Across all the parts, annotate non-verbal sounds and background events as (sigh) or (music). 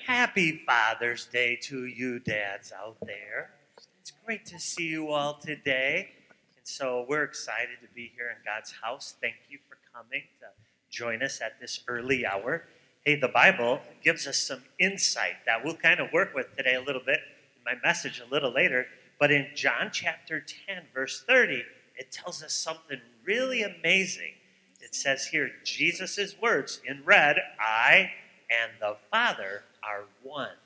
Happy Father's Day to you, dads out there. It's great to see you all today. And so we're excited to be here in God's house. Thank you for coming to join us at this early hour. Hey, the Bible gives us some insight that we'll kind of work with today a little bit in my message a little later. But in John chapter 10, verse 30, it tells us something really amazing. It says here, Jesus' words in red, I and the Father are one.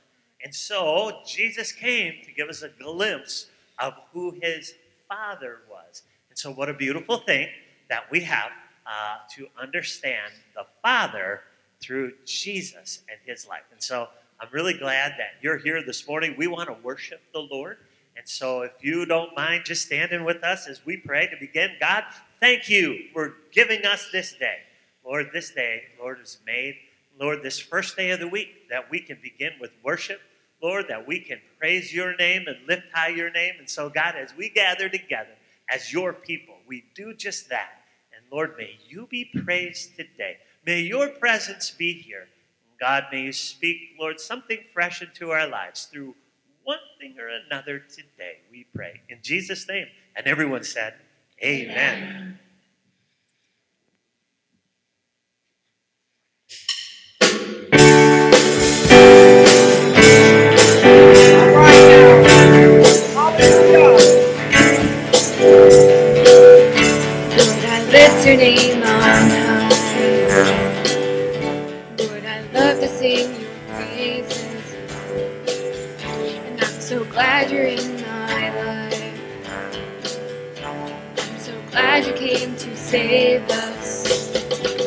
And so Jesus came to give us a glimpse of who his Father was. And so, what a beautiful thing that we have uh, to understand the Father through Jesus and his life. And so, I'm really glad that you're here this morning. We want to worship the Lord. And so, if you don't mind just standing with us as we pray to begin, God, thank you for giving us this day. Lord, this day, Lord, is made Lord, this first day of the week, that we can begin with worship, Lord, that we can praise your name and lift high your name. And so, God, as we gather together as your people, we do just that. And Lord, may you be praised today. May your presence be here. God, may you speak, Lord, something fresh into our lives through one thing or another today, we pray. In Jesus' name. And everyone said, Amen. Amen. Glad you're in my life. I'm so glad you came to save us.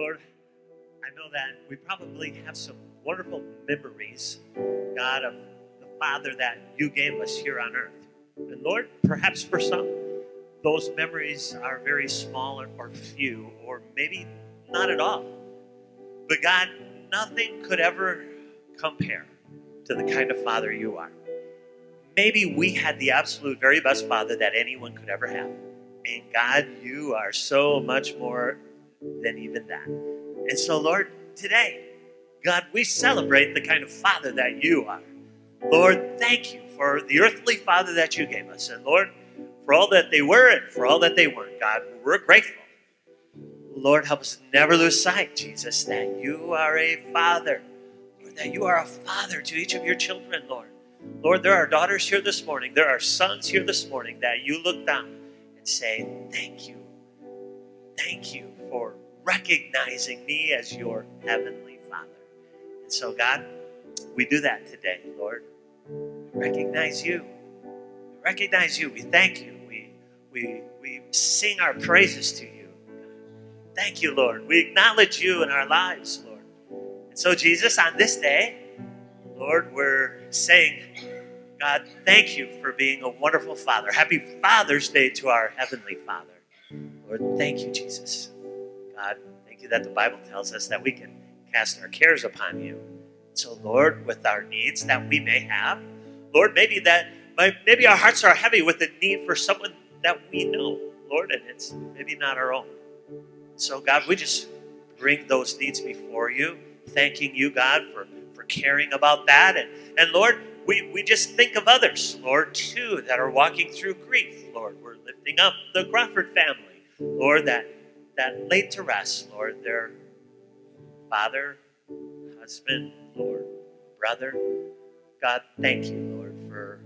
Lord, I know that we probably have some wonderful memories, God, of the Father that you gave us here on earth. And Lord, perhaps for some, those memories are very small or, few, or maybe not at all. But God, nothing could ever compare to the kind of Father you are maybe we had the absolute very best father that anyone could ever have. And God, you are so much more than even that. And so, Lord, today, God, we celebrate the kind of father that you are. Lord, thank you for the earthly father that you gave us. And Lord, for all that they were and for all that they weren't, God, we're grateful. Lord, help us never lose sight, Jesus, that you are a father. Lord, that you are a father to each of your children, Lord. Lord, there are daughters here this morning, there are sons here this morning that you look down and say, Thank you. Thank you for recognizing me as your heavenly Father. And so, God, we do that today, Lord. We recognize you. We recognize you. We thank you. We, we, we sing our praises to you. Thank you, Lord. We acknowledge you in our lives, Lord. And so, Jesus, on this day, Lord, we're saying, God, thank you for being a wonderful Father. Happy Father's Day to our Heavenly Father. Lord, thank you, Jesus. God, thank you that the Bible tells us that we can cast our cares upon you. So, Lord, with our needs that we may have, Lord, maybe that maybe our hearts are heavy with the need for someone that we know, Lord, and it's maybe not our own. So, God, we just bring those needs before you, thanking you, God, for for caring about that. And, and Lord, we, we just think of others, Lord, too, that are walking through grief. Lord, we're lifting up the Crawford family, Lord, that, that laid to rest, Lord, their father, husband, Lord, brother. God, thank you, Lord, for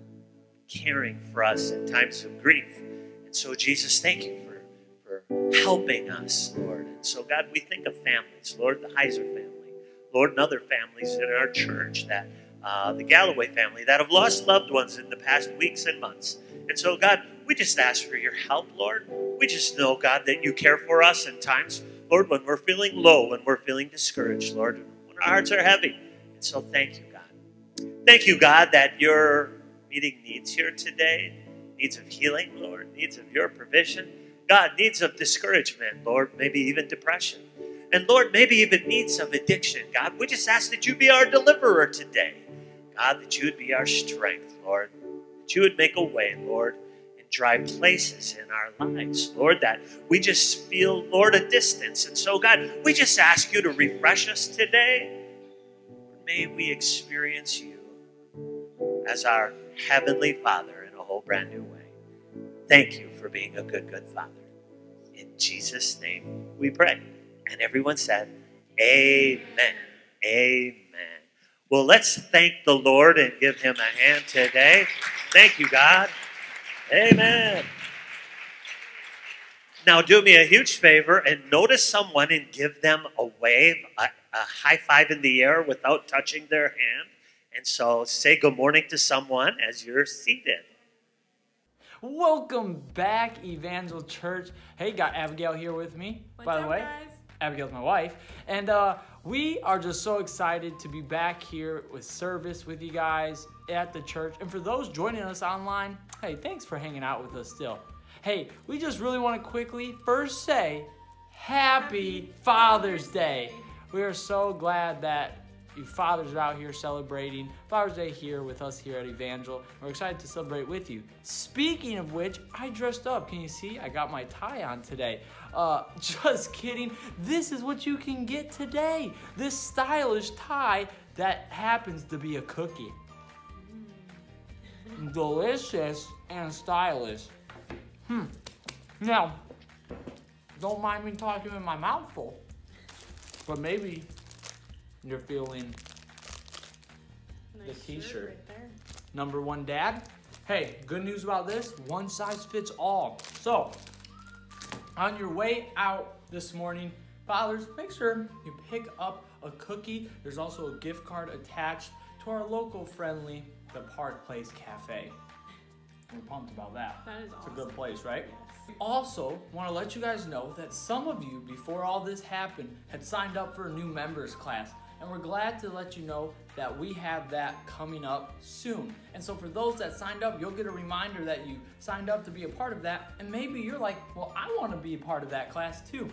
caring for us in times of grief. And so, Jesus, thank you for, for helping us, Lord. And so, God, we think of families, Lord, the Heiser family. Lord, and other families in our church that uh, the Galloway family that have lost loved ones in the past weeks and months. And so, God, we just ask for your help, Lord. We just know, God, that you care for us in times, Lord, when we're feeling low, when we're feeling discouraged, Lord, when our hearts are heavy. And so, thank you, God. Thank you, God, that you're meeting needs here today needs of healing, Lord, needs of your provision. God, needs of discouragement, Lord, maybe even depression. And Lord, maybe even needs of addiction. God, we just ask that you be our deliverer today. God, that you would be our strength, Lord. That you would make a way, Lord, in dry places in our lives, Lord, that we just feel, Lord, a distance. And so, God, we just ask you to refresh us today. May we experience you as our Heavenly Father in a whole brand new way. Thank you for for being a good, good father. In Jesus' name we pray. And everyone said, Amen. Amen. Well, let's thank the Lord and give him a hand today. Thank you, God. Amen. Now, do me a huge favor and notice someone and give them a wave, a, a high five in the air without touching their hand. And so say good morning to someone as you're seated. Welcome back, Evangel Church. Hey, got Abigail here with me, What's by the up, way. guys? Abigail's my wife. And uh, we are just so excited to be back here with service with you guys at the church. And for those joining us online, hey, thanks for hanging out with us still. Hey, we just really want to quickly first say Happy Father's Day. We are so glad that you fathers are out here celebrating Father's Day here with us here at Evangel. We're excited to celebrate with you. Speaking of which, I dressed up. Can you see? I got my tie on today. Uh, (laughs) just kidding. This is what you can get today. This stylish tie that happens to be a cookie. Delicious and stylish. Hmm. Now, don't mind me talking with my mouth full, but maybe you're feeling Nice t-shirt. shirt right number one dad. Hey, good news about this one size fits all. So, on your way out this morning, fathers, make sure you pick up a cookie. There's also a gift card attached to our local friendly, the Park Place Cafe. We're pumped about that. That is It's a good place, right? Yes. Also want to let you guys know that some of you, before all this happened, had signed up for a new members class. And we're glad to let you know that we have that coming up soon. And so, for those that signed up, you'll get a reminder that you signed up to be a part of that. And maybe you're like, well, I want to be a part of that class too.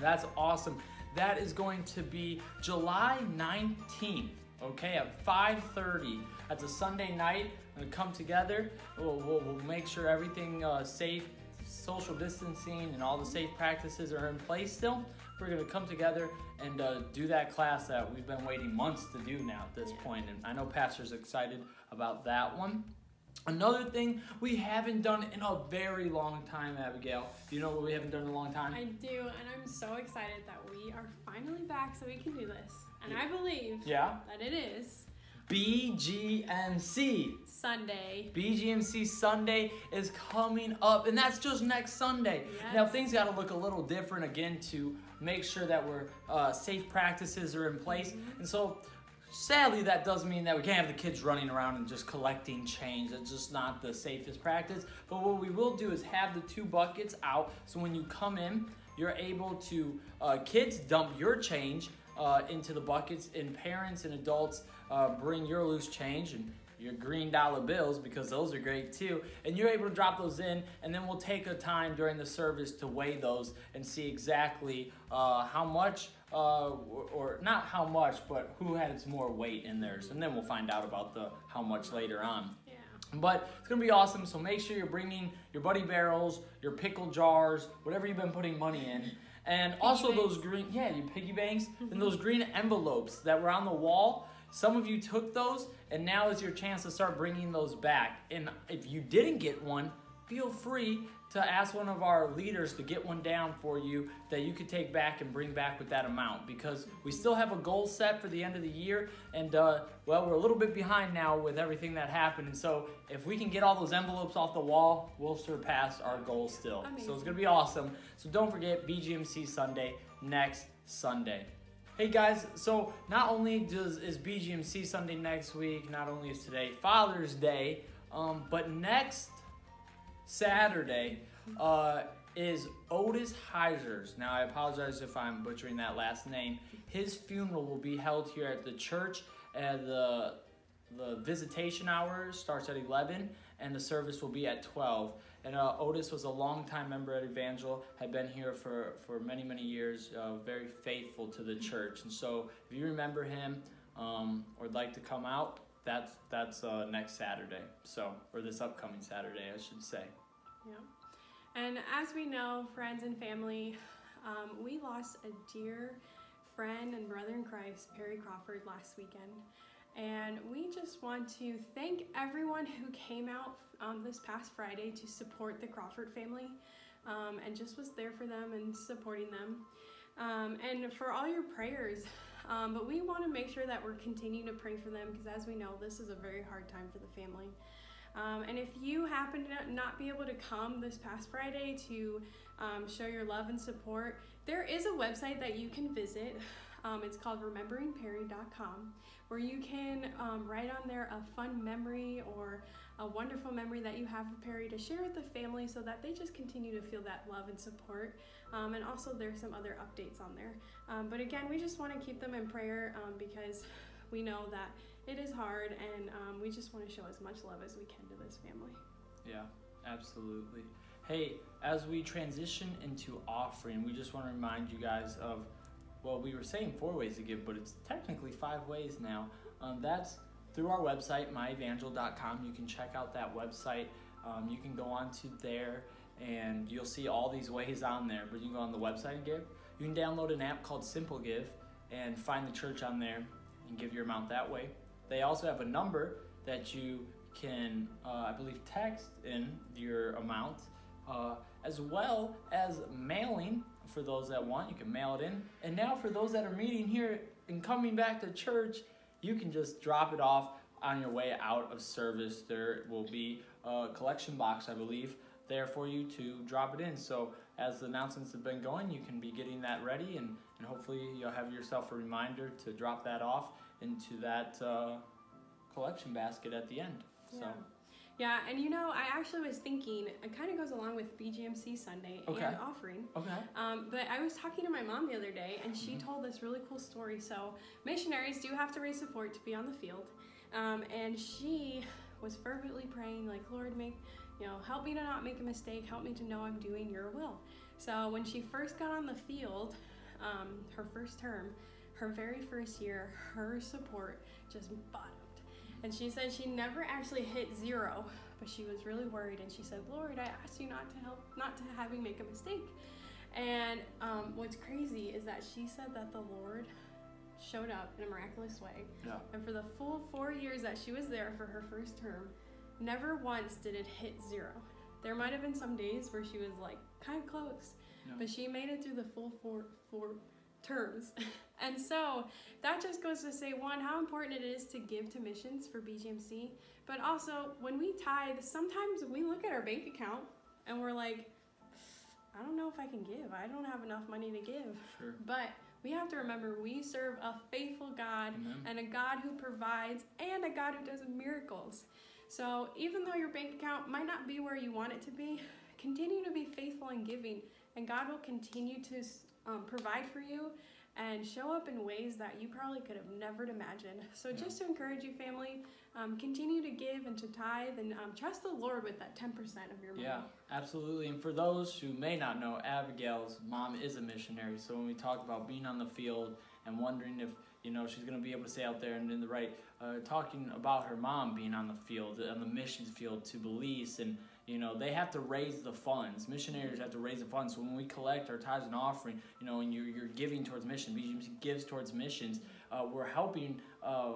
That's awesome. That is going to be July 19th, okay, at 5:30. That's a Sunday night. Gonna come together. We'll, we'll, we'll make sure everything uh, safe, social distancing, and all the safe practices are in place still. We're gonna come together and uh, do that class that we've been waiting months to do now at this point. And I know Pastor's excited about that one. Another thing we haven't done in a very long time, Abigail. Do you know what we haven't done in a long time? I do, and I'm so excited that we are finally back so we can do this. And I believe Yeah. that it is BGMC. Sunday. BGMC Sunday is coming up, and that's just next Sunday. Yes. Now, things got to look a little different again to make sure that we're uh, safe practices are in place. Mm-hmm. And so, sadly, that does mean that we can't have the kids running around and just collecting change. That's just not the safest practice. But what we will do is have the two buckets out, so when you come in, you're able to, uh, kids dump your change uh, into the buckets, and parents and adults uh, bring your loose change and your green dollar bills because those are great too. And you're able to drop those in, and then we'll take a time during the service to weigh those and see exactly uh, how much, uh, or, or not how much, but who has more weight in theirs. And then we'll find out about the how much later on. Yeah. But it's gonna be awesome. So make sure you're bringing your buddy barrels, your pickle jars, whatever you've been putting money in, and also those green, yeah, your piggy banks, and those green envelopes that were on the wall. Some of you took those, and now is your chance to start bringing those back. And if you didn't get one, feel free to ask one of our leaders to get one down for you that you could take back and bring back with that amount because we still have a goal set for the end of the year and uh, well we're a little bit behind now with everything that happened. And so if we can get all those envelopes off the wall we'll surpass our goal still. So it's gonna be awesome. So don't forget bgmc sunday next sunday Hey guys, so not only does is BGMC Sunday next week, not only is today Father's Day, um, but next Saturday uh, is Otis Heiser's. Now, I apologize if I'm butchering that last name. His funeral will be held here at the church. And the the visitation hour starts at 11, and the service will be at 12. And uh, Otis was a longtime member at Evangel, had been here for, for many, many years, uh, very faithful to the church. And so, if you remember him um, or would like to come out, that's that's uh, next Saturday. So, or this upcoming Saturday, I should say. Yeah. And as we know, friends and family, um, we lost a dear friend and brother in Christ, Perry Crawford, last weekend. And we just want to thank everyone who came out on this past Friday to support the Crawford family um, and just was there for them and supporting them. Um, and for all your prayers. Um, but we want to make sure that we're continuing to pray for them because, as we know, this is a very hard time for the family. Um, and if you happen to not be able to come this past Friday to um, show your love and support, there is a website that you can visit. Um, it's called rememberingperry.com, where you can um, write on there a fun memory or a wonderful memory that you have with Perry to share with the family so that they just continue to feel that love and support. Um, and also, there's some other updates on there. Um, but again, we just want to keep them in prayer um, because we know that it is hard and um, we just want to show as much love as we can to this family. Yeah, absolutely. Hey, as we transition into offering, we just want to remind you guys of, well, we were saying four ways to give, but it's technically five ways now. Um, that's through our website, myevangel.com. You can check out that website. Um, you can go on to there and you'll see all these ways on there. But you can go on the website and give. You can download an app called Simple Give and find the church on there and give your amount that way. They also have a number that you can, uh, I believe, text in your amount, uh, as well as mailing for those that want. You can mail it in. And now, for those that are meeting here and coming back to church, you can just drop it off on your way out of service. There will be a collection box, I believe, there for you to drop it in. So as the announcements have been going, you can be getting that ready, and, and hopefully you'll have yourself a reminder to drop that off into that uh, collection basket at the end. So. Yeah. And you know, I actually was thinking, it kind of goes along with BGMC Sunday Okay. and offering. Okay. Um, but I was talking to my mom the other day, and she Mm-hmm. told this really cool story. So, missionaries do have to raise support to be on the field. Um, and she was fervently praying, like, Lord, make, you know, help me to not make a mistake, help me to know I'm doing your will. So, when she first got on the field, um, her first term, her very first year, her support just bottomed. And she said she never actually hit zero, but she was really worried. And she said, Lord, I asked you not to help, not to have me make a mistake. And um, what's crazy is that she said that the Lord showed up in a miraculous way. Yeah. And for the full four years that she was there for her first term, never once did it hit zero. There might have been some days where she was like kind of close, Yeah. but she made it through the full four four terms. (laughs) and so that just goes to say one, how important it is to give to missions for BGMC, but also when we tithe, sometimes we look at our bank account and we're like, I don't know if I can give. I don't have enough money to give. Sure. But we have to remember we serve a faithful God Amen. and a God who provides and a God who does miracles. So even though your bank account might not be where you want it to be, continue to be faithful in giving, and God will continue to um, provide for you and show up in ways that you probably could have never imagined. So just to encourage you, family, um, continue to give and to tithe, and um, trust the Lord with that ten percent of your money. Yeah, absolutely. And for those who may not know, Abigail's mom is a missionary. So when we talk about being on the field and wondering if you know she's going to be able to stay out there and in the right, uh, talking about her mom being on the field, on the missions field to Belize, and you know they have to raise the funds. Missionaries have to raise the funds. So when we collect our tithes and offering, you know, and you're, you're giving towards mission, BGMC gives towards missions. Uh, we're helping uh,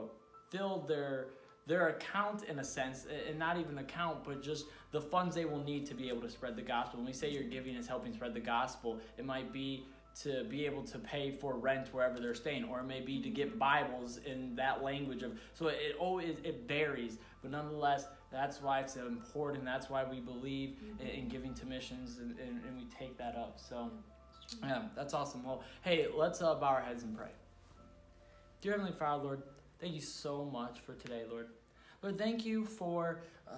fill their their account in a sense, and not even account, but just the funds they will need to be able to spread the gospel. When we say you're giving is helping spread the gospel, it might be to be able to pay for rent wherever they're staying, or it may be to get Bibles in that language of. So it always it varies, but nonetheless, that's why it's important. That's why we believe in, in giving to missions, and, and, and we take that up. So, yeah, that's awesome. Well, hey, let's uh, bow our heads and pray. Dear Heavenly Father, Lord, thank you so much for today, Lord. Lord, thank you for uh,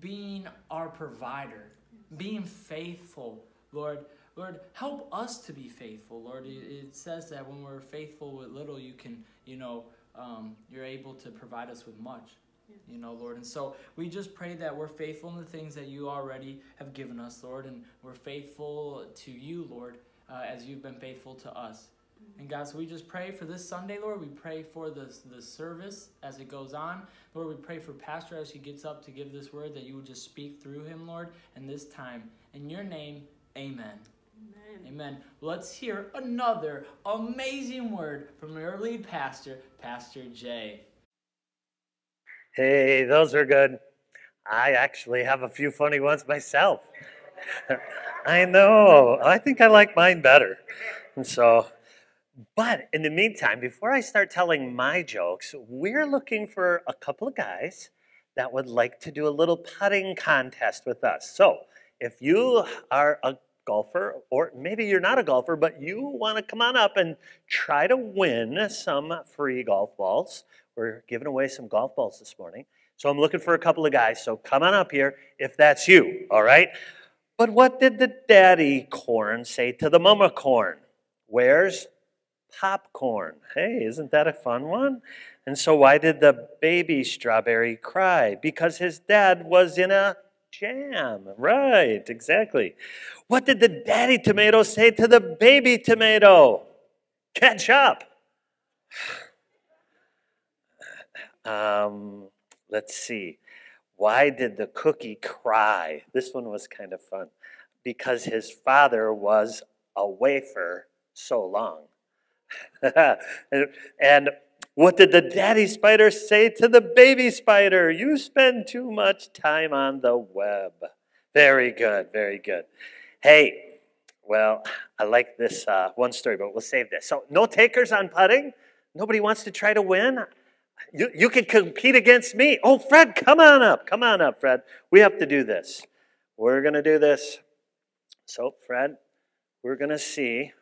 being our provider, being faithful, Lord. Lord, help us to be faithful, Lord. It, it says that when we're faithful with little, you can, you know, um, you're able to provide us with much. You know, Lord. And so we just pray that we're faithful in the things that you already have given us, Lord. And we're faithful to you, Lord, uh, as you've been faithful to us. And God, so we just pray for this Sunday, Lord. We pray for the, the service as it goes on. Lord, we pray for Pastor as he gets up to give this word, that you would just speak through him, Lord, and this time. In your name, amen. Amen. Amen. Let's hear another amazing word from our lead pastor, Pastor Jay. Hey, those are good. I actually have a few funny ones myself. (laughs) I know. I think I like mine better. And so, but in the meantime, before I start telling my jokes, we're looking for a couple of guys that would like to do a little putting contest with us. So, if you are a golfer, or maybe you're not a golfer, but you want to come on up and try to win some free golf balls. We're giving away some golf balls this morning. So I'm looking for a couple of guys. So come on up here if that's you, all right? But what did the daddy corn say to the mama corn? Where's popcorn? Hey, isn't that a fun one? And so why did the baby strawberry cry? Because his dad was in a jam. Right, exactly. What did the daddy tomato say to the baby tomato? Catch up. (sighs) (sighs) Um, let's see. Why did the cookie cry? This one was kind of fun. Because his father was away for so long. (laughs) and what did the daddy spider say to the baby spider? You spend too much time on the web. Very good, very good. Hey, well, I like this uh, one story, but we'll save this. So, no takers on putting? Nobody wants to try to win? You, you can compete against me. Oh, Fred, come on up. Come on up, Fred. We have to do this. We're going to do this. So, Fred, we're going to see.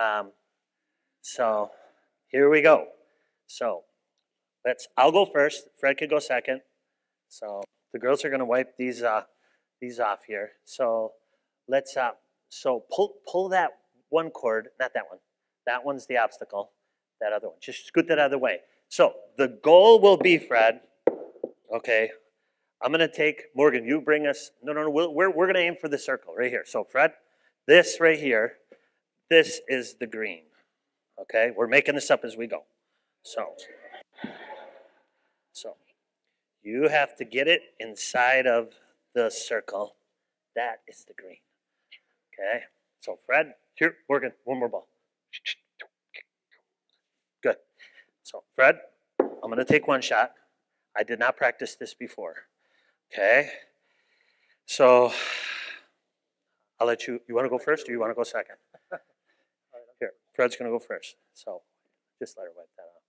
Um, so, here we go. So, let's. I'll go first. Fred could go second. So, the girls are going to wipe these uh, these off here. So, let's. Uh, so pull pull that one cord, not that one. That one's the obstacle. That other one. Just scoot that the way. So the goal will be, Fred, okay, I'm going to take, Morgan, you bring us, no, no, no, we're, we're, we're going to aim for the circle right here. So, Fred, this right here, this is the green. Okay, we're making this up as we go. So, so you have to get it inside of the circle. That is the green. Okay, so Fred, here, Morgan, one more ball. So, Fred, I'm going to take one shot. I did not practice this before. Okay? So, I'll let you. You want to go first or you want to go second? (laughs) Here, Fred's going to go first. So, just let her wipe that off.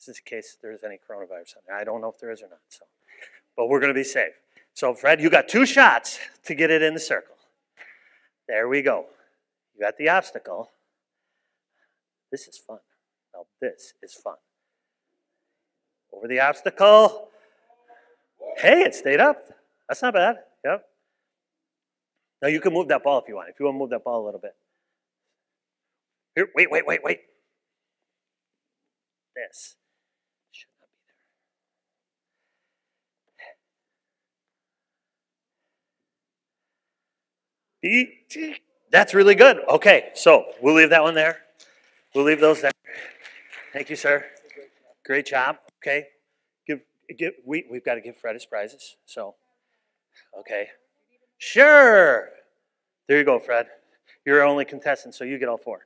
This is in case there's any coronavirus on there. I don't know if there is or not. So, but we're going to be safe. So, Fred, you got two shots to get it in the circle. There we go. You got the obstacle. This is fun. Now, this is fun. Over the obstacle. Hey, it stayed up. That's not bad. Yep. Now you can move that ball if you want. If you want to move that ball a little bit. Here, wait, wait, wait, wait. This. That's really good. Okay, so we'll leave that one there. We'll leave those there. Thank you, sir. Great job. Okay. Give, give, we, we've got to give Fred his prizes. So, okay. Sure. There you go, Fred. You're our only contestant, so you get all four.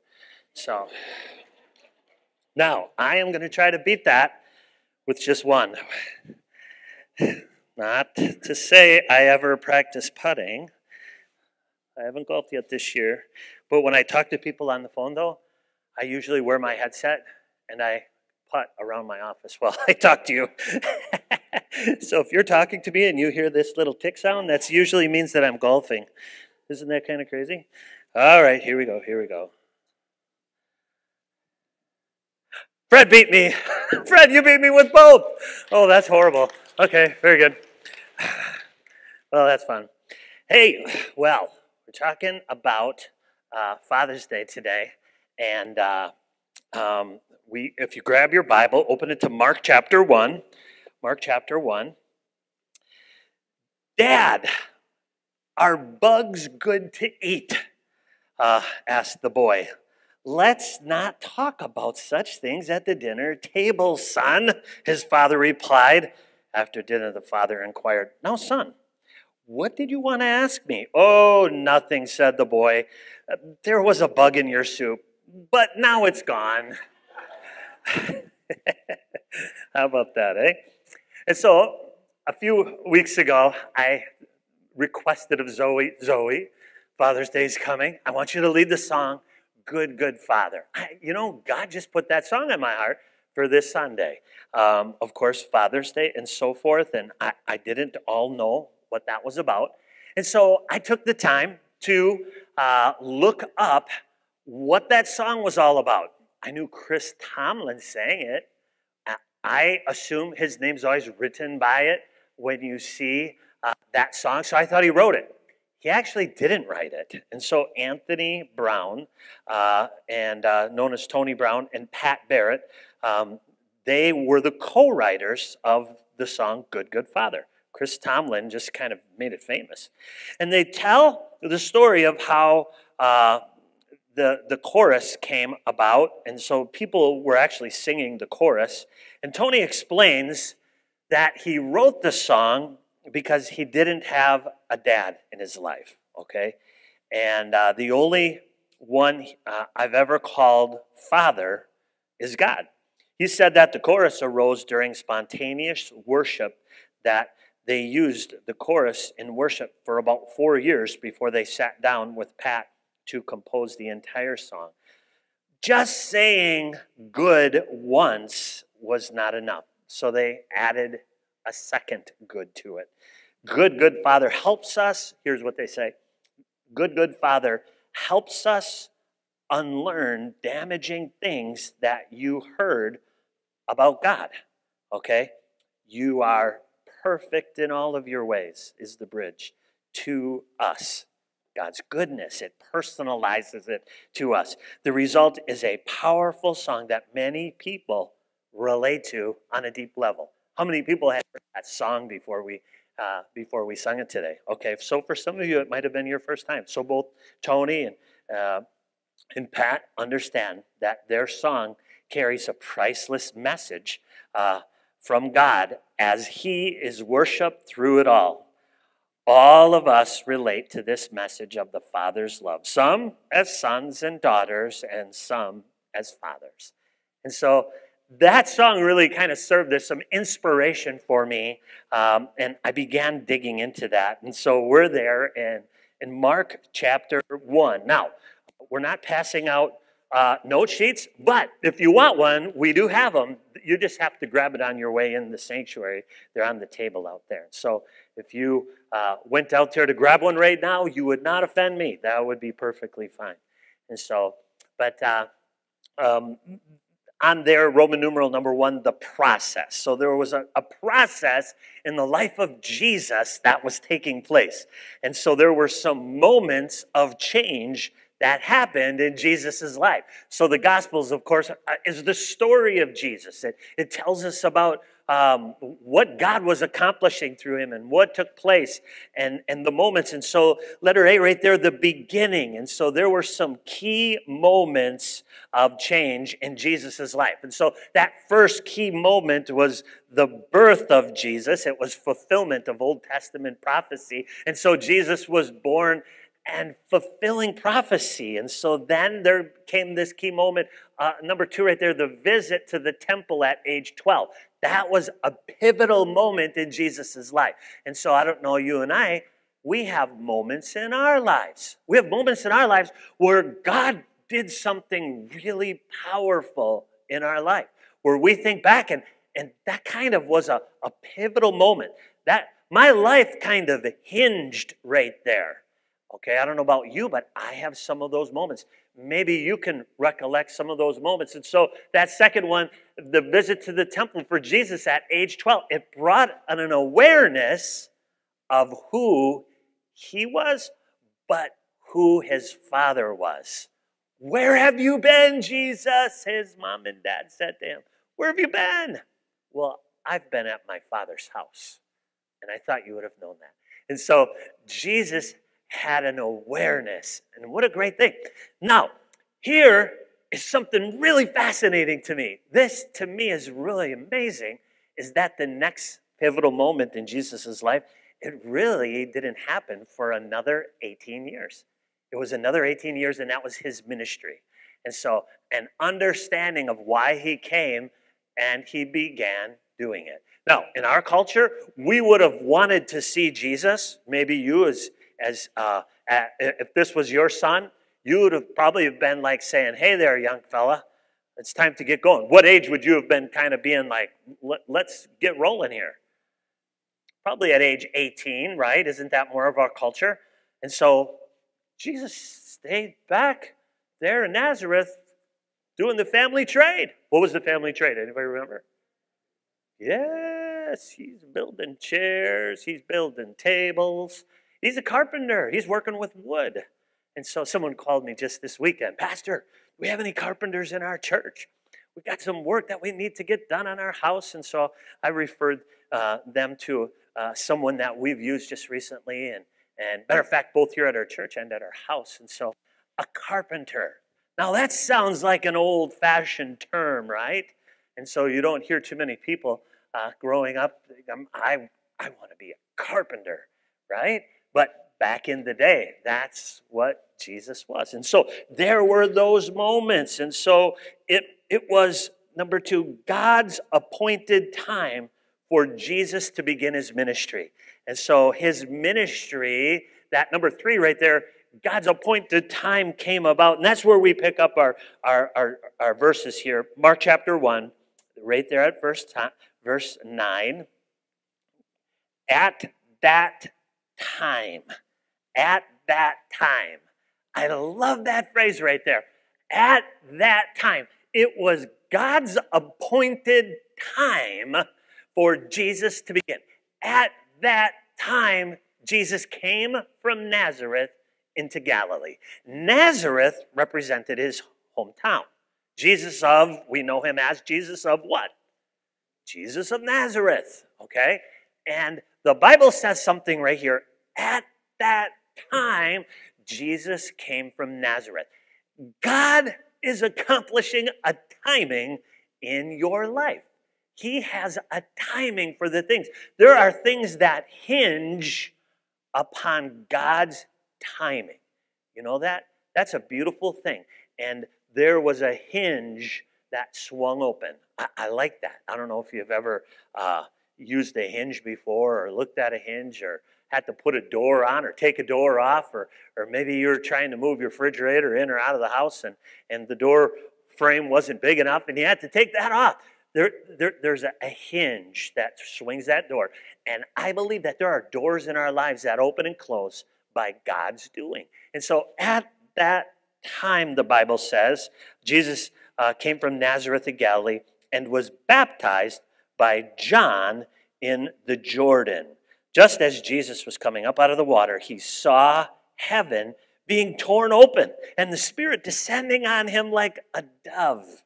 So, now I am going to try to beat that with just one. Not to say I ever practice putting. I haven't golfed yet this year. But when I talk to people on the phone, though, I usually wear my headset and I putt around my office (laughs) while I talk to you. (laughs) so if you're talking to me and you hear this little tick sound, that usually means that I'm golfing. Isn't that kind of crazy? All right, here we go, here we go. Fred beat me. (laughs) Fred, you beat me with both. Oh, that's horrible. Okay, very good. (sighs) Well, that's fun. Hey, (sighs) well, we're talking about uh, Father's Day today, and uh, um, we, if you grab your Bible, open it to Mark chapter 1. Mark chapter 1. Dad, are bugs good to eat? Uh, asked the boy. Let's not talk about such things at the dinner table, son, his father replied. After dinner, the father inquired, Now, son, what did you want to ask me? Oh, nothing, said the boy. There was a bug in your soup, but now it's gone. (laughs) How about that, eh? And so a few weeks ago, I requested of Zoe, Zoe, Father's Day is coming. I want you to lead the song, Good, Good Father. I, you know, God just put that song in my heart for this Sunday. Um, of course, Father's Day and so forth, and I, I didn't all know what that was about. And so I took the time to uh, look up what that song was all about. I knew Chris Tomlin sang it. I assume his name's always written by it when you see uh, that song. So I thought he wrote it. He actually didn't write it. And so Anthony Brown, uh, and uh, known as Tony Brown, and Pat Barrett, um, they were the co writers of the song Good, Good Father. Chris Tomlin just kind of made it famous. And they tell the story of how uh, the, the chorus came about. And so people were actually singing the chorus. And Tony explains that he wrote the song because he didn't have a dad in his life, okay? And uh, the only one uh, I've ever called father is God. He said that the chorus arose during spontaneous worship, that they used the chorus in worship for about four years before they sat down with Pat to compose the entire song. Just saying good once was not enough. So they added a second good to it. Good, good Father helps us. Here's what they say Good, good Father helps us unlearn damaging things that you heard about God. Okay? You are perfect in all of your ways, is the bridge to us. God's goodness. It personalizes it to us. The result is a powerful song that many people relate to on a deep level. How many people had heard that song before we uh, before we sung it today? Okay, so for some of you, it might have been your first time. So both Tony and uh, and Pat understand that their song carries a priceless message uh, from God as He is worshiped through it all. All of us relate to this message of the Father's love, some as sons and daughters, and some as fathers. And so that song really kind of served as some inspiration for me, um, and I began digging into that. And so we're there in, in Mark chapter 1. Now, we're not passing out uh, note sheets, but if you want one, we do have them. You just have to grab it on your way in the sanctuary. They're on the table out there. So if you uh, went out there to grab one right now, you would not offend me. That would be perfectly fine. And so, but uh, um, on there, Roman numeral number one, the process. So there was a, a, process in the life of Jesus that was taking place. And so there were some moments of change that happened in Jesus' life. So the Gospels, of course, uh, is the story of Jesus. It, it tells us about um, what God was accomplishing through him and what took place and, and the moments. And so, letter A right there, the beginning. And so, there were some key moments of change in Jesus' life. And so, that first key moment was the birth of Jesus, it was fulfillment of Old Testament prophecy. And so, Jesus was born and fulfilling prophecy. And so then there came this key moment. Uh, number two, right there, the visit to the temple at age 12. That was a pivotal moment in Jesus' life. And so I don't know, you and I, we have moments in our lives. We have moments in our lives where God did something really powerful in our life, where we think back and, and that kind of was a, a pivotal moment. That my life kind of hinged right there. Okay, I don't know about you, but I have some of those moments. Maybe you can recollect some of those moments. And so that second one, the visit to the temple for Jesus at age 12, it brought an awareness of who he was, but who his father was. Where have you been, Jesus? His mom and dad said to him, Where have you been? Well, I've been at my father's house. And I thought you would have known that. And so Jesus had an awareness. And what a great thing. Now, here is something really fascinating to me. This, to me, is really amazing is that the next pivotal moment in Jesus' life, it really didn't happen for another 18 years. It was another 18 years, and that was his ministry. And so, an understanding of why he came, and he began doing it. Now, in our culture, we would have wanted to see Jesus. Maybe you, as as uh, if this was your son, you would have probably been like saying, "Hey there, young fella, it's time to get going." What age would you have been kind of being like, "Let's get rolling here"? Probably at age 18, right? Isn't that more of our culture? And so Jesus stayed back there in Nazareth doing the family trade. What was the family trade? Anybody remember? Yes, he's building chairs, he's building tables. He's a carpenter, he's working with wood. And so someone called me just this weekend, Pastor, do we have any carpenters in our church? We've got some work that we need to get done on our house. And so I referred uh, them to uh, someone that we've used just recently. And, and matter of fact, both here at our church and at our house. And so a carpenter. Now that sounds like an old fashioned term, right? And so you don't hear too many people uh, growing up, I, I want to be a carpenter, right? But back in the day, that's what Jesus was. And so there were those moments. And so it, it was, number two, God's appointed time for Jesus to begin his ministry. And so his ministry, that number three right there, God's appointed time came about. And that's where we pick up our, our, our, our verses here. Mark chapter 1, right there at verse, verse 9. At that time. At that time. I love that phrase right there. At that time. It was God's appointed time for Jesus to begin. At that time, Jesus came from Nazareth into Galilee. Nazareth represented his hometown. Jesus of, we know him as Jesus of what? Jesus of Nazareth, okay? And the Bible says something right here. At that time, Jesus came from Nazareth. God is accomplishing a timing in your life. He has a timing for the things. There are things that hinge upon God's timing. You know that? That's a beautiful thing. And there was a hinge that swung open. I, I like that. I don't know if you've ever uh, used a hinge before or looked at a hinge or had to put a door on or take a door off or, or maybe you're trying to move your refrigerator in or out of the house and, and the door frame wasn't big enough and you had to take that off. There, there, there's a, a hinge that swings that door. And I believe that there are doors in our lives that open and close by God's doing. And so at that time, the Bible says, Jesus uh, came from Nazareth of Galilee and was baptized by John in the Jordan. Just as Jesus was coming up out of the water, he saw heaven being torn open and the Spirit descending on him like a dove.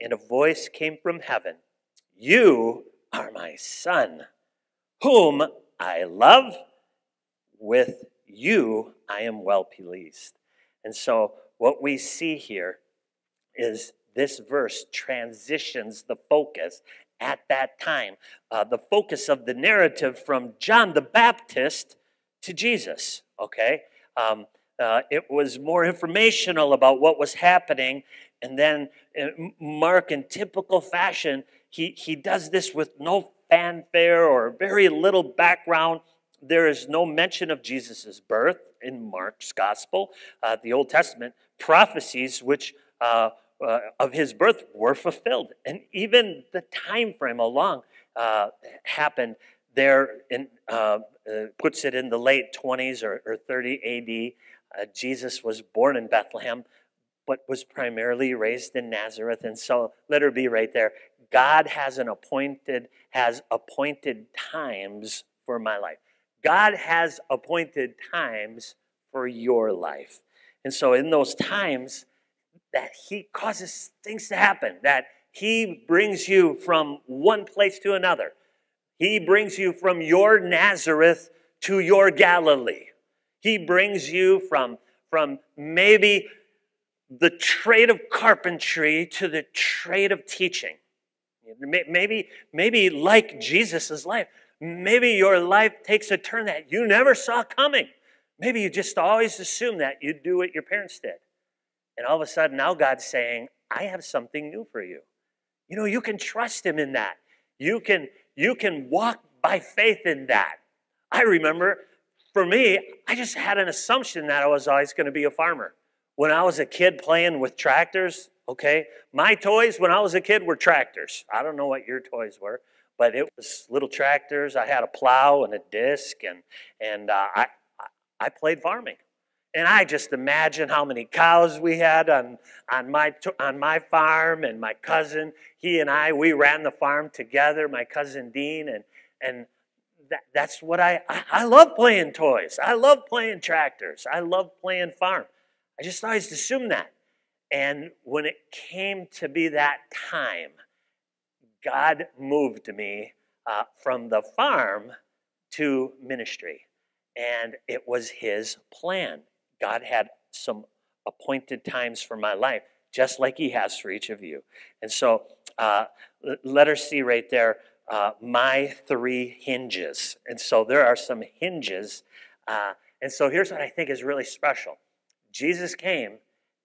And a voice came from heaven You are my Son, whom I love. With you I am well pleased. And so, what we see here is this verse transitions the focus at that time, uh, the focus of the narrative from John the Baptist to Jesus. Okay? Um, uh, it was more informational about what was happening. And then uh, Mark, in typical fashion, he, he does this with no fanfare or very little background. There is no mention of Jesus' birth in Mark's gospel. Uh, the Old Testament prophecies, which uh, uh, of his birth were fulfilled. And even the time frame along uh, happened there in, uh, puts it in the late 20s or, or 30 AD. Uh, Jesus was born in Bethlehem, but was primarily raised in Nazareth. And so let her be right there. God has an appointed, has appointed times for my life. God has appointed times for your life. And so in those times, that He causes things to happen, that He brings you from one place to another. He brings you from your Nazareth to your Galilee. He brings you from, from maybe the trade of carpentry to the trade of teaching. Maybe, maybe like Jesus' life, maybe your life takes a turn that you never saw coming. Maybe you just always assumed that you'd do what your parents did. And all of a sudden, now God's saying, I have something new for you. You know, you can trust Him in that. You can, you can walk by faith in that. I remember for me, I just had an assumption that I was always going to be a farmer. When I was a kid playing with tractors, okay, my toys when I was a kid were tractors. I don't know what your toys were, but it was little tractors. I had a plow and a disc, and and uh, I I played farming, and I just imagine how many cows we had on on my on my farm, and my cousin, he and I, we ran the farm together. My cousin Dean, and and that, that's what I, I, I love playing toys. I love playing tractors. I love playing farm. I just always assumed that. And when it came to be that time, God moved me uh, from the farm to ministry. And it was His plan. God had some appointed times for my life, just like He has for each of you. And so, uh, letter C right there uh, my three hinges. And so there are some hinges. Uh, and so here's what I think is really special Jesus came,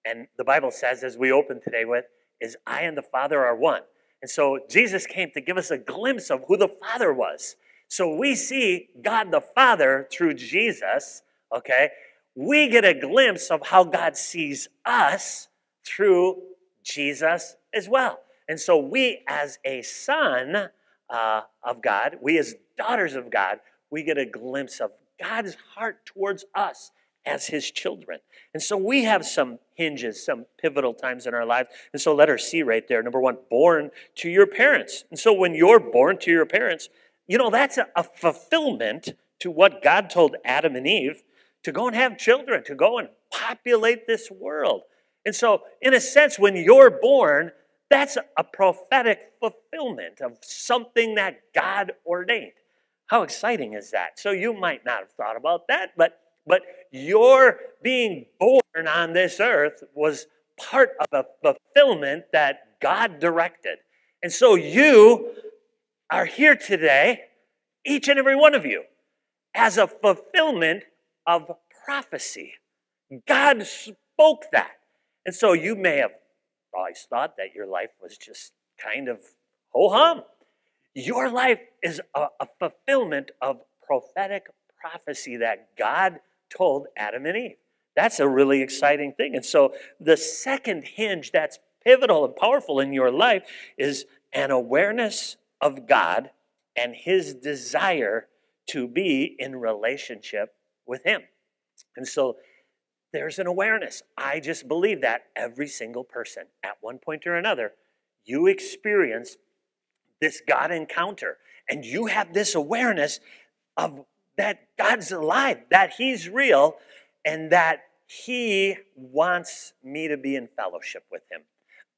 and the Bible says, as we open today with, is I and the Father are one. And so Jesus came to give us a glimpse of who the Father was. So we see God the Father through Jesus, okay? We get a glimpse of how God sees us through Jesus as well. And so we, as a son, uh, of God, we as daughters of God, we get a glimpse of God's heart towards us as his children. And so we have some hinges, some pivotal times in our lives. And so let her see right there. Number one, born to your parents. And so when you're born to your parents, you know, that's a, a fulfillment to what God told Adam and Eve to go and have children, to go and populate this world. And so, in a sense, when you're born, that's a prophetic fulfillment of something that God ordained. How exciting is that? So you might not have thought about that, but but your being born on this earth was part of a fulfillment that God directed. And so you are here today, each and every one of you, as a fulfillment of prophecy. God spoke that. And so you may have always thought that your life was just kind of ho hum. Your life is a, a fulfillment of prophetic prophecy that God told Adam and Eve. That's a really exciting thing. And so the second hinge that's pivotal and powerful in your life is an awareness of God and his desire to be in relationship with him. And so there's an awareness. I just believe that every single person, at one point or another, you experience this God encounter. And you have this awareness of that God's alive, that He's real, and that He wants me to be in fellowship with Him.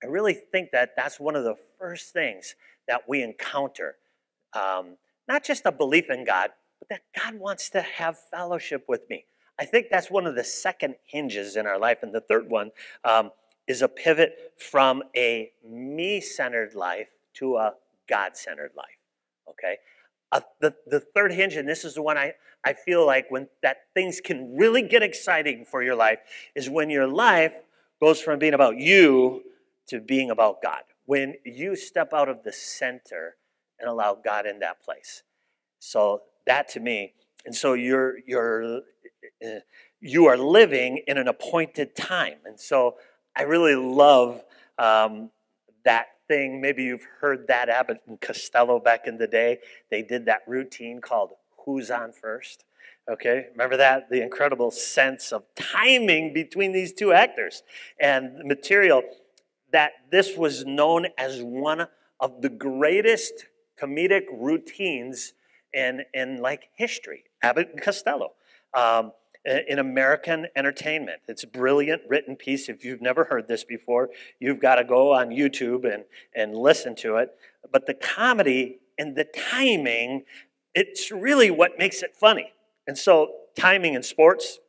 I really think that that's one of the first things that we encounter. Um, not just a belief in God, but that God wants to have fellowship with me. I think that's one of the second hinges in our life. And the third one um, is a pivot from a me centered life to a God centered life. Okay? Uh, the, the third hinge, and this is the one I, I feel like when that things can really get exciting for your life, is when your life goes from being about you to being about God. When you step out of the center and allow God in that place. So that to me, and so you're you're uh, you are living in an appointed time. And so I really love um, that thing. Maybe you've heard that Abbott and Costello back in the day. They did that routine called Who's On First. Okay, remember that? The incredible sense of timing between these two actors and the material that this was known as one of the greatest comedic routines in, in like history. Abbott and Costello. Um, in American entertainment. It's a brilliant written piece. If you've never heard this before, you've got to go on YouTube and, and listen to it. But the comedy and the timing, it's really what makes it funny. And so, timing in sports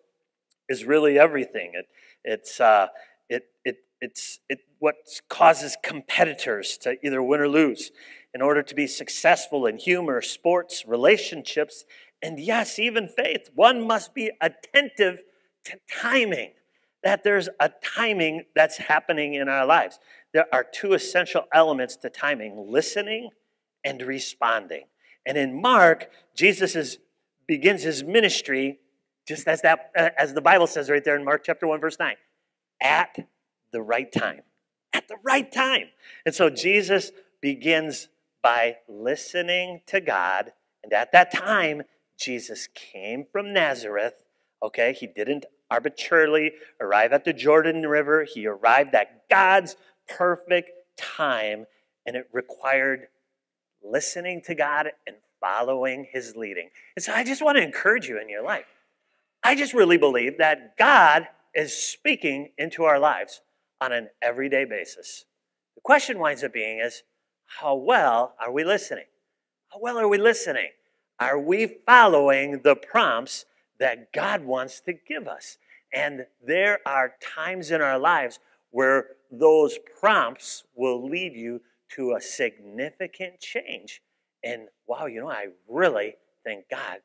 is really everything. It, it's, uh, it, it, it's it, what causes competitors to either win or lose. In order to be successful in humor, sports, relationships, and yes, even faith, one must be attentive to timing, that there's a timing that's happening in our lives. There are two essential elements to timing listening and responding. And in Mark, Jesus is, begins his ministry just as that as the Bible says right there in Mark chapter 1 verse 9 at the right time at the right time and so Jesus begins by listening to God. And at that time Jesus came from Nazareth. Okay he didn't arbitrarily arrive at the Jordan River. He arrived at God's perfect time and it required listening to God and following his leading. And so I just want to encourage you in your life. I just really believe that God is speaking into our lives on an everyday basis. The question winds up being is how well are we listening? How well are we listening? Are we following the prompts that God wants to give us? And there are times in our lives where those prompts will lead you to a significant change. And wow, you know, I really thank God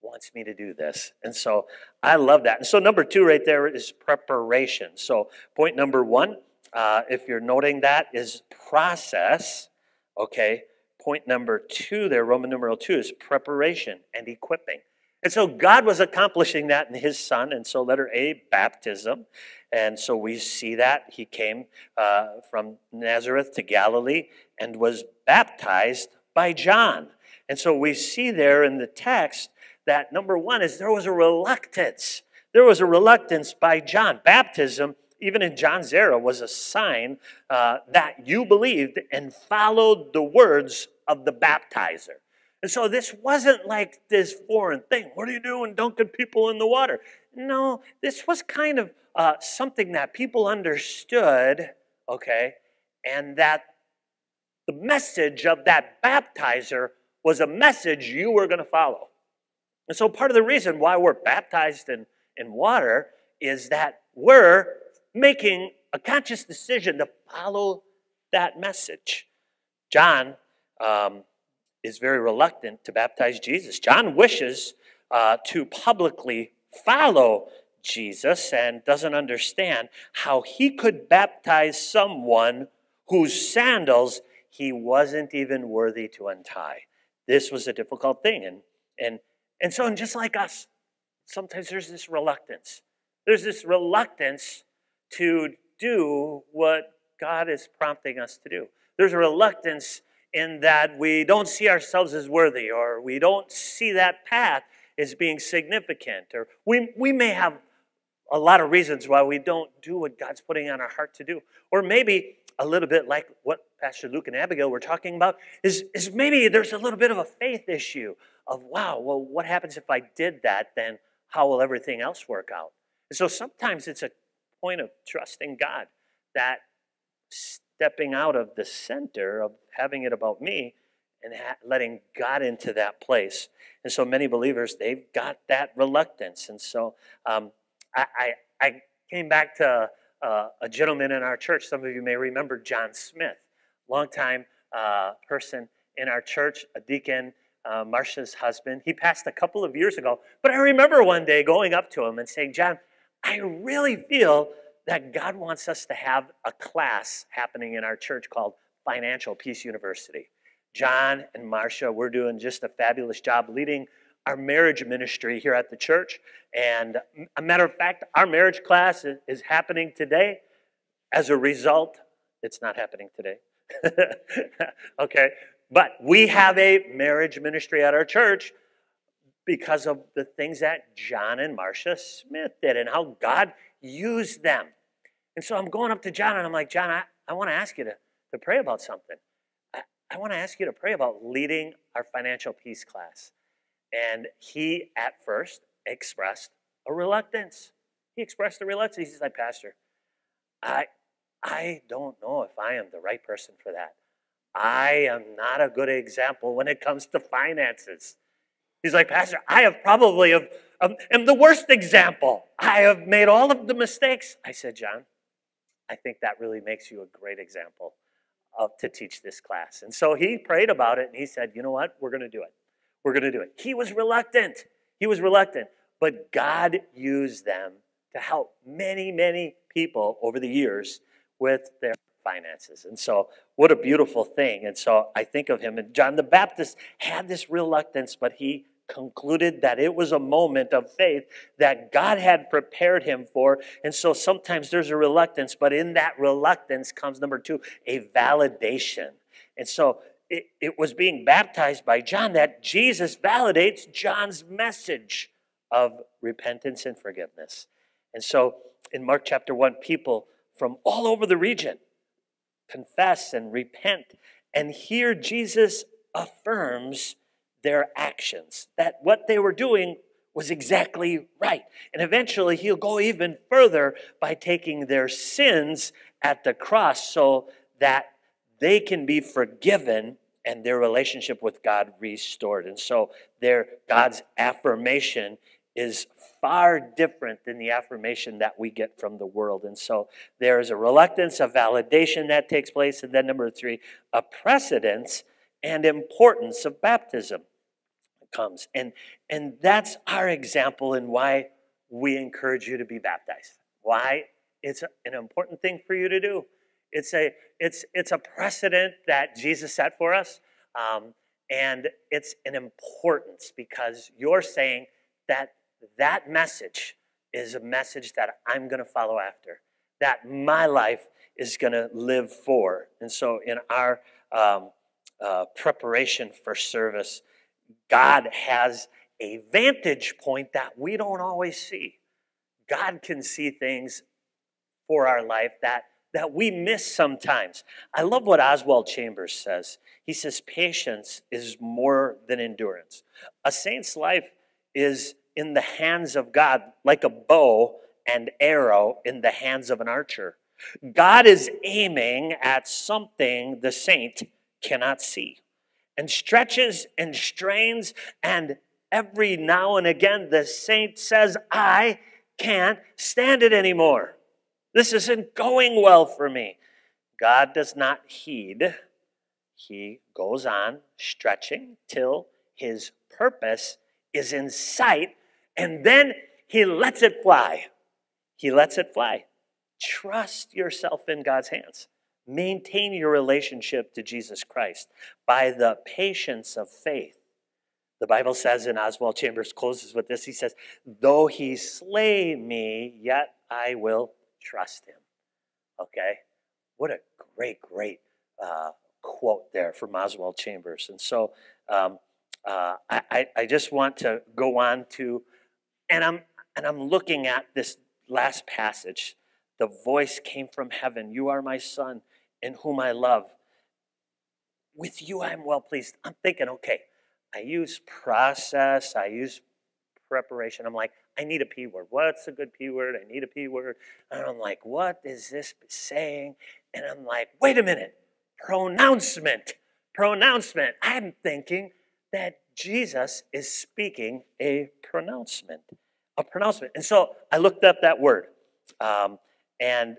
wants me to do this. And so I love that. And so, number two right there is preparation. So, point number one, uh, if you're noting that, is process. Okay. Point number two there, Roman numeral two, is preparation and equipping. And so God was accomplishing that in his son. And so, letter A, baptism. And so we see that he came uh, from Nazareth to Galilee and was baptized by John. And so we see there in the text that number one is there was a reluctance. There was a reluctance by John. Baptism, even in John's era, was a sign uh, that you believed and followed the words of the baptizer. And so this wasn't like this foreign thing. What are you doing dunking people in the water? No, this was kind of uh, something that people understood, okay, and that the message of that baptizer was a message you were going to follow. And so part of the reason why we're baptized in, in water is that we're making a conscious decision to follow that message. John um, is very reluctant to baptize Jesus. John wishes uh, to publicly follow Jesus and doesn't understand how he could baptize someone whose sandals he wasn't even worthy to untie. This was a difficult thing. And, and and so, and just like us, sometimes there's this reluctance. There's this reluctance to do what God is prompting us to do. There's a reluctance in that we don't see ourselves as worthy, or we don't see that path as being significant, or we, we may have a lot of reasons why we don't do what God's putting on our heart to do. Or maybe a little bit like what Pastor Luke and Abigail were talking about is, is maybe there's a little bit of a faith issue of, wow, well, what happens if I did that? Then how will everything else work out? And so sometimes it's a point of trusting God that stepping out of the center of having it about me and ha- letting God into that place. And so many believers, they've got that reluctance. And so um, I, I, I, came back to uh, a gentleman in our church. Some of you may remember John Smith, longtime uh, person in our church, a deacon uh, Marcia's husband. He passed a couple of years ago. But I remember one day going up to him and saying, John, I really feel that God wants us to have a class happening in our church called Financial Peace University. John and Marcia, we're doing just a fabulous job leading our marriage ministry here at the church. And a matter of fact, our marriage class is happening today. As a result, it's not happening today. (laughs) okay, but we have a marriage ministry at our church because of the things that John and Marcia Smith did and how God used them. And so I'm going up to John and I'm like, John, I, I want to ask you to, to pray about something. I, I want to ask you to pray about leading our financial peace class. And he, at first, expressed a reluctance. He expressed a reluctance. He's like, Pastor, I, I don't know if I am the right person for that. I am not a good example when it comes to finances. He's like, Pastor, I have probably am the worst example. I have made all of the mistakes. I said, John, I think that really makes you a great example of, to teach this class. And so he prayed about it and he said, you know what? We're going to do it. We're going to do it. He was reluctant. He was reluctant. But God used them to help many, many people over the years with their finances. And so, what a beautiful thing. And so, I think of him. And John the Baptist had this reluctance, but he concluded that it was a moment of faith that God had prepared him for. And so, sometimes there's a reluctance, but in that reluctance comes number two, a validation. And so, it, it was being baptized by John that Jesus validates John's message of repentance and forgiveness. And so in Mark chapter 1, people from all over the region confess and repent and here Jesus affirms their actions, that what they were doing was exactly right. And eventually he'll go even further by taking their sins at the cross so that they can be forgiven and their relationship with God restored. And so their God's affirmation is far different than the affirmation that we get from the world. And so there is a reluctance, a validation that takes place. And then, number three, a precedence and importance of baptism comes. And, and that's our example in why we encourage you to be baptized. Why it's an important thing for you to do. It's a, it's, it's a precedent that Jesus set for us. Um, and it's an importance because you're saying that that message is a message that I'm going to follow after, that my life is going to live for. And so, in our um, uh, preparation for service, God has a vantage point that we don't always see. God can see things for our life that, that we miss sometimes. I love what Oswald Chambers says. He says, Patience is more than endurance. A saint's life is in the hands of God like a bow and arrow in the hands of an archer. God is aiming at something the saint cannot see and stretches and strains, and every now and again the saint says, I can't stand it anymore. This isn't going well for me. God does not heed. He goes on stretching till his purpose is in sight and then he lets it fly. He lets it fly. Trust yourself in God's hands. Maintain your relationship to Jesus Christ by the patience of faith. The Bible says, and Oswald Chambers closes with this he says, Though he slay me, yet I will trust him. Okay? What a great, great uh, quote there from Oswald Chambers. And so um, uh, I, I just want to go on to and I'm and I'm looking at this last passage. The voice came from heaven. You are my son in whom I love. With you I am well pleased. I'm thinking, okay, I use process, I use preparation. I'm like, I need a P word. What's a good P word? I need a P word. And I'm like, what is this saying? And I'm like, wait a minute. Pronouncement. Pronouncement. I'm thinking that Jesus is speaking a pronouncement. A pronouncement. And so I looked up that word um, and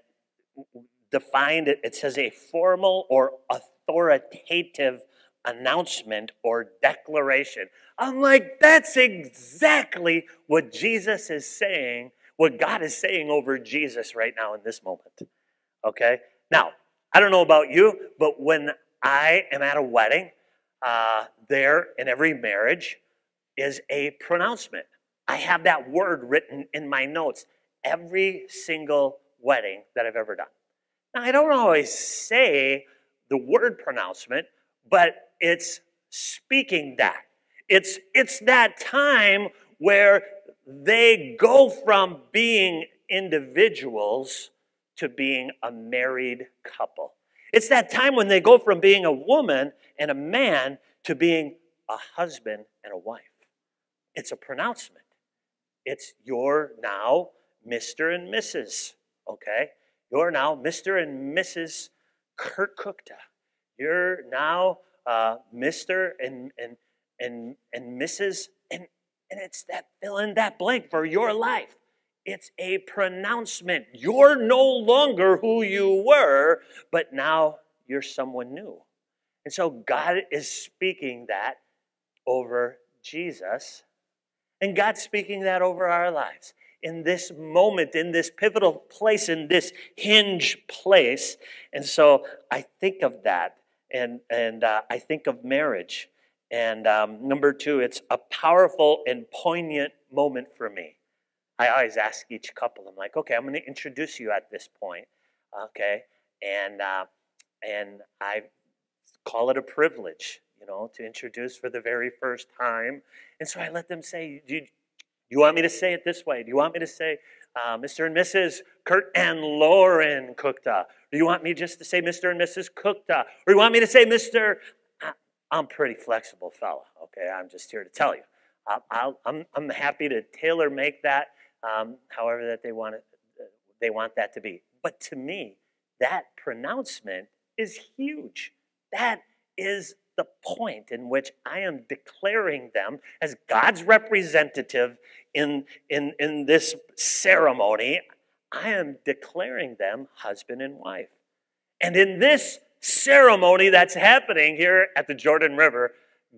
defined it. It says a formal or authoritative announcement or declaration. I'm like, that's exactly what Jesus is saying, what God is saying over Jesus right now in this moment. Okay? Now, I don't know about you, but when I am at a wedding, uh, there in every marriage is a pronouncement. I have that word written in my notes every single wedding that I've ever done. Now, I don't always say the word pronouncement, but it's speaking that. It's, it's that time where they go from being individuals to being a married couple. It's that time when they go from being a woman and a man to being a husband and a wife. It's a pronouncement. It's you're now Mr. and Mrs. Okay? You're now Mr. and Mrs. Kurt Kukta. You're now uh, Mr. and, and, and, and Mrs. And, and it's that fill in that blank for your life. It's a pronouncement. You're no longer who you were, but now you're someone new. And so God is speaking that over Jesus, and God's speaking that over our lives. in this moment, in this pivotal place, in this hinge place. And so I think of that, and, and uh, I think of marriage. And um, number two, it's a powerful and poignant moment for me. I always ask each couple, I'm like, okay, I'm going to introduce you at this point, okay? And, uh, and I call it a privilege, you know, to introduce for the very first time. And so I let them say, do you, you want me to say it this way? Do you want me to say uh, Mr. and Mrs. Kurt and Lauren Cookta? Do you want me just to say Mr. and Mrs. Cookta? Or you want me to say Mr. I'm pretty flexible fella, okay? I'm just here to tell you. i am I'm happy to tailor make that um, however that they want it, they want that to be. But to me, that pronouncement is huge. That is the point in which I am declaring them as God's representative in, in, in this ceremony. I am declaring them husband and wife. And in this ceremony that's happening here at the Jordan River,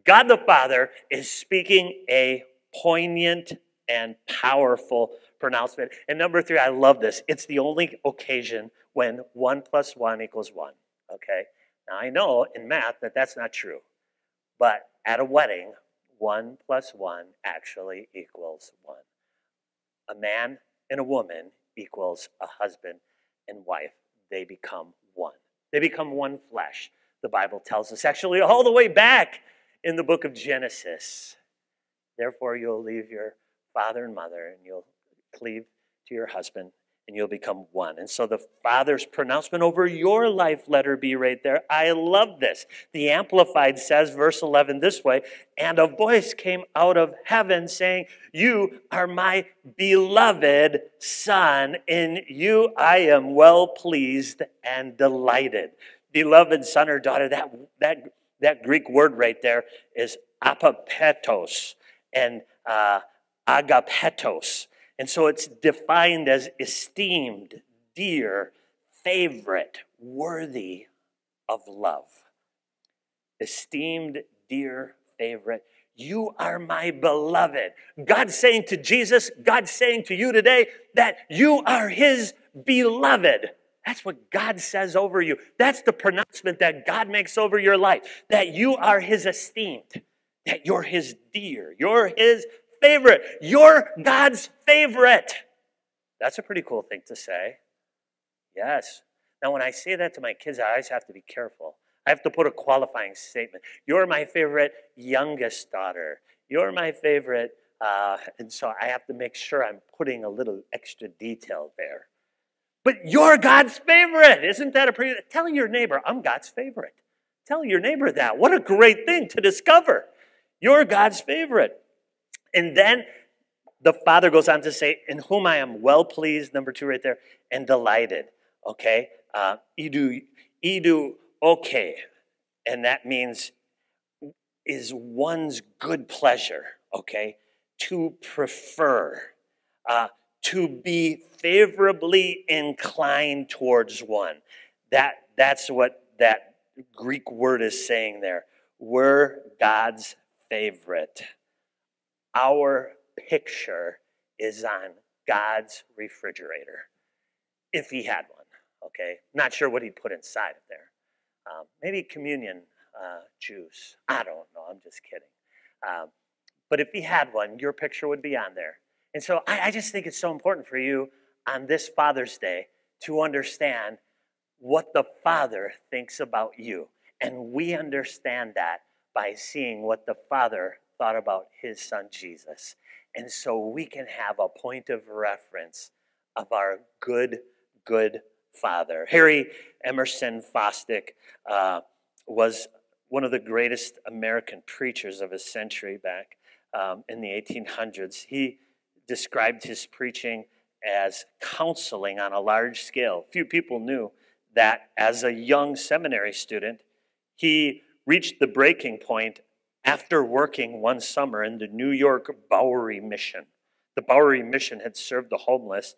God the Father is speaking a poignant and powerful pronouncement. And number three, I love this. It's the only occasion when one plus one equals one. Okay? Now, I know in math that that's not true, but at a wedding, one plus one actually equals one. A man and a woman equals a husband and wife. They become one. They become one flesh, the Bible tells us, actually, all the way back in the book of Genesis. Therefore, you'll leave your father and mother, and you'll cleave to your husband, and you'll become one. And so the Father's pronouncement over your life, let her be right there. I love this. The Amplified says, verse 11, this way And a voice came out of heaven saying, You are my beloved Son. In you I am well pleased and delighted. Beloved son or daughter, that, that, that Greek word right there is apapetos and uh, agapetos. And so it's defined as esteemed, dear, favorite, worthy of love. Esteemed, dear, favorite. You are my beloved. God's saying to Jesus, God's saying to you today that you are his beloved. That's what God says over you. That's the pronouncement that God makes over your life that you are his esteemed, that you're his dear, you're his favorite. You're God's favorite. That's a pretty cool thing to say. Yes. Now, when I say that to my kids, I always have to be careful. I have to put a qualifying statement. You're my favorite youngest daughter. You're my favorite. Uh, and so I have to make sure I'm putting a little extra detail there. But you're God's favorite. Isn't that a pretty? Tell your neighbor, I'm God's favorite. Tell your neighbor that. What a great thing to discover. You're God's favorite. And then the Father goes on to say, In whom I am well pleased, number two right there, and delighted. Okay? Uh, idu, idu okay. And that means is one's good pleasure. Okay? To prefer. Uh, to be favorably inclined towards one. That, that's what that Greek word is saying there. We're God's favorite our picture is on God's refrigerator, if he had one. Okay, not sure what he'd put inside of there. Um, maybe communion uh, juice. I don't know. I'm just kidding. Um, but if he had one, your picture would be on there. And so I, I just think it's so important for you on this Father's Day to understand what the Father thinks about you. And we understand that by seeing what the Father thought about his son Jesus. And so we can have a point of reference of our good, good father. Harry Emerson Fosdick uh, was one of the greatest American preachers of his century back um, in the 1800s. He described his preaching as counseling on a large scale. Few people knew that as a young seminary student, he reached the breaking point after working one summer in the New York Bowery Mission. The Bowery Mission had served the homeless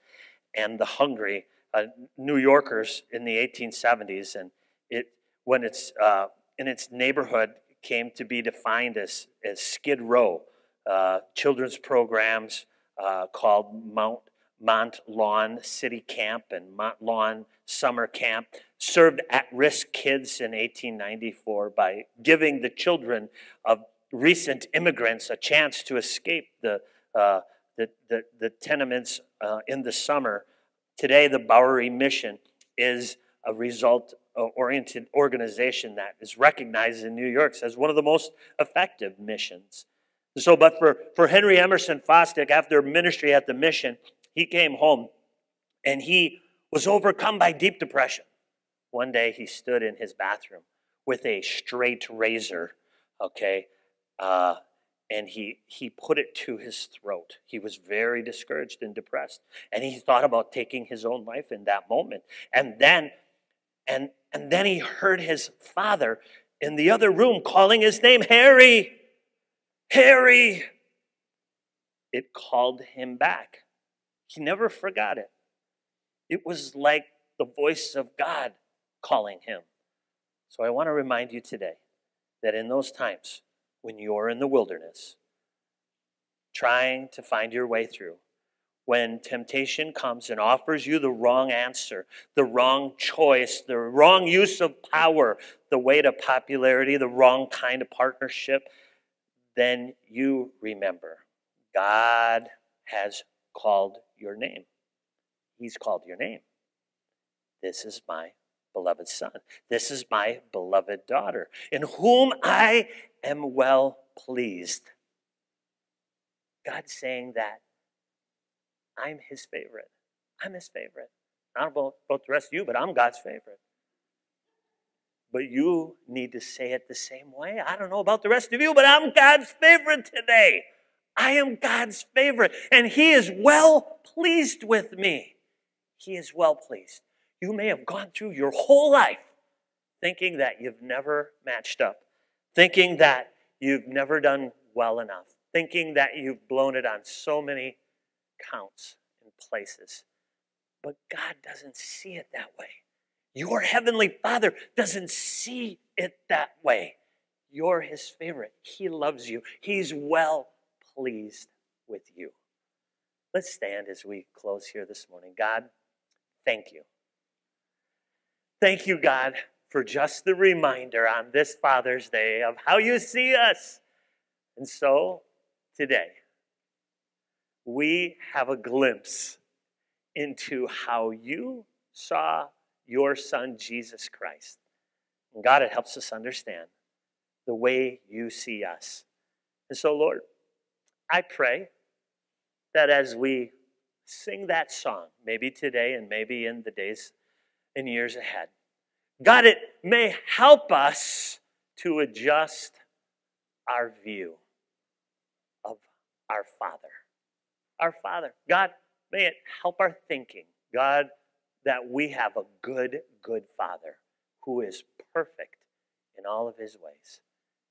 and the hungry uh, New Yorkers in the 1870s, and it when it's uh, in its neighborhood came to be defined as, as Skid Row. Uh, children's programs uh, called Mount Mont Lawn City Camp and Mont Lawn Summer Camp, served at risk kids in 1894 by giving the children of recent immigrants a chance to escape the, uh, the, the, the, tenements uh, in the summer. Today, the Bowery Mission is a result oriented organization that is recognized in New York as one of the most effective missions. So, but for, for Henry Emerson Fosdick, after ministry at the mission, he came home and he was overcome by deep depression. One day he stood in his bathroom with a straight razor, okay, uh, and he, he put it to his throat. He was very discouraged and depressed. And he thought about taking his own life in that moment. And then, and, and then he heard his father in the other room calling his name, Harry, Harry. It called him back. He never forgot it. It was like the voice of God calling him. So I want to remind you today that in those times when you're in the wilderness, trying to find your way through, when temptation comes and offers you the wrong answer, the wrong choice, the wrong use of power, the way to popularity, the wrong kind of partnership, then you remember God has called your name. He's called your name. This is my beloved son. This is my beloved daughter, in whom I am well pleased. God's saying that I'm his favorite. I'm his favorite. Not about, about the rest of you, but I'm God's favorite. But you need to say it the same way. I don't know about the rest of you, but I'm God's favorite today. I am God's favorite, and He is well pleased with me. He is well pleased. You may have gone through your whole life thinking that you've never matched up, thinking that you've never done well enough, thinking that you've blown it on so many counts and places. But God doesn't see it that way. Your heavenly Father doesn't see it that way. You're his favorite. He loves you. He's well pleased with you. Let's stand as we close here this morning. God, thank you. Thank you, God, for just the reminder on this Father's Day of how you see us. And so, today, we have a glimpse into how you saw your Son, Jesus Christ. And God, it helps us understand the way you see us. And so, Lord, I pray that as we sing that song, maybe today and maybe in the days and years ahead, God, it may help us to adjust our view of our Father. Our Father. God, may it help our thinking. God, that we have a good, good Father who is perfect in all of his ways.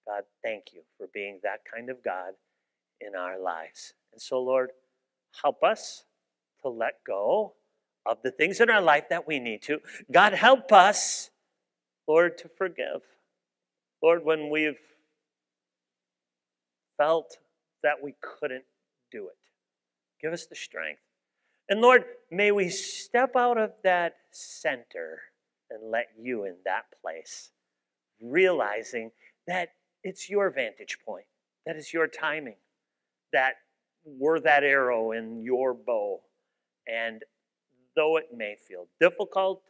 God, thank you for being that kind of God in our lives. And so, Lord, help us to let go of the things in our life that we need to. God, help us, Lord, to forgive. Lord, when we've felt that we couldn't do it, give us the strength. And Lord, may we step out of that center and let you in that place, realizing that it's your vantage point, that is your timing that were that arrow in your bow. And though it may feel difficult,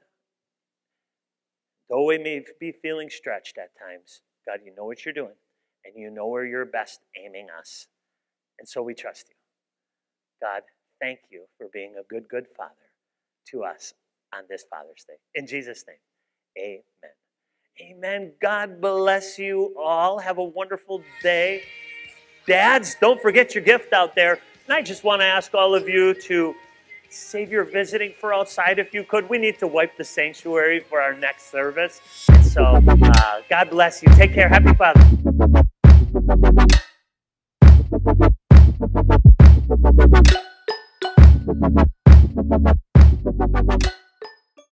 though we may be feeling stretched at times, God, you know what you're doing, and you know where you're best aiming us. And so we trust you. God, thank you for being a good, good Father to us on this Father's Day. In Jesus' name, amen. Amen. God bless you all. Have a wonderful day. Dads, don't forget your gift out there. And I just want to ask all of you to save your visiting for outside if you could. We need to wipe the sanctuary for our next service. So, uh, God bless you. Take care. Happy Father.